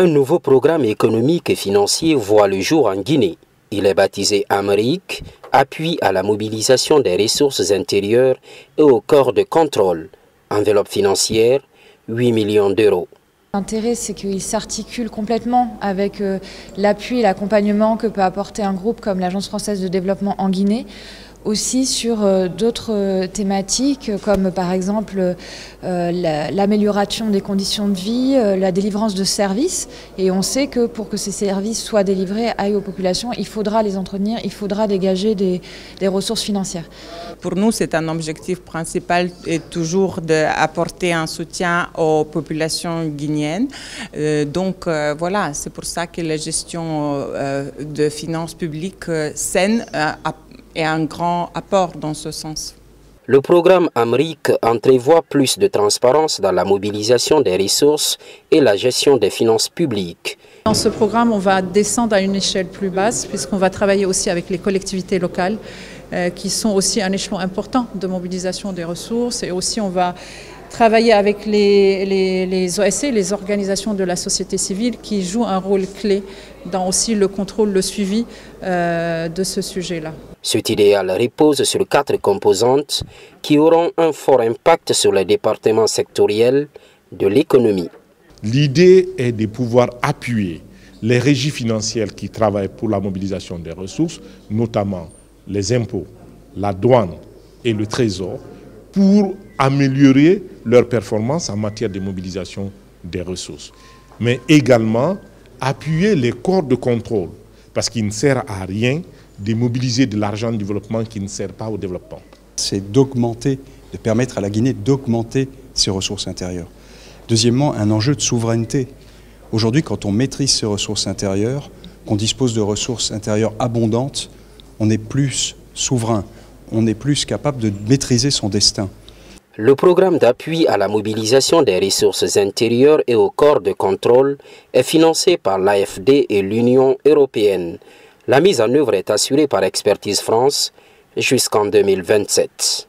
Un nouveau programme économique et financier voit le jour en Guinée. Il est baptisé Amérique, appui à la mobilisation des ressources intérieures et au corps de contrôle. Enveloppe financière, 8 millions d'euros. L'intérêt, c'est qu'il s'articule complètement avec euh, l'appui et l'accompagnement que peut apporter un groupe comme l'Agence française de développement en Guinée aussi sur euh, d'autres euh, thématiques comme par exemple euh, l'amélioration des conditions de vie, la délivrance de services. Et on sait que pour que ces services soient délivrés, aillent aux populations, il faudra les entretenir, il faudra dégager des, ressources financières. Pour nous, c'est un objectif principal et toujours d'apporter un soutien aux populations guinéennes. donc voilà, c'est pour ça que la gestion de finances publiques saines a et un grand apport dans ce sens. Le programme Amérique entrevoit plus de transparence dans la mobilisation des ressources et la gestion des finances publiques. Dans ce programme, on va descendre à une échelle plus basse puisqu'on va travailler aussi avec les collectivités locales euh, qui sont aussi un échelon important de mobilisation des ressources et aussi on va travailler avec les, les, les OSC, les organisations de la société civile qui jouent un rôle clé dans aussi le contrôle, le suivi euh, de ce sujet-là. Cet idéal repose sur quatre composantes qui auront un fort impact sur les départements sectoriels de l'économie. L'idée est de pouvoir appuyer les régies financières qui travaillent pour la mobilisation des ressources, notamment les impôts, la douane et le trésor, pour améliorer leur performance en matière de mobilisation des ressources. Mais également appuyer les corps de contrôle, parce qu'il ne sert à rien de mobiliser de l'argent de développement qui ne sert pas au développement. C'est d'augmenter, de permettre à la Guinée d'augmenter ses ressources intérieures. Deuxièmement, un enjeu de souveraineté. Aujourd'hui, quand on maîtrise ses ressources intérieures, qu'on dispose de ressources intérieures abondantes, on est plus souverain, on est plus capable de maîtriser son destin. Le programme d'appui à la mobilisation des ressources intérieures et au corps de contrôle est financé par l'AFD et l'Union européenne. La mise en œuvre est assurée par Expertise France jusqu'en 2027.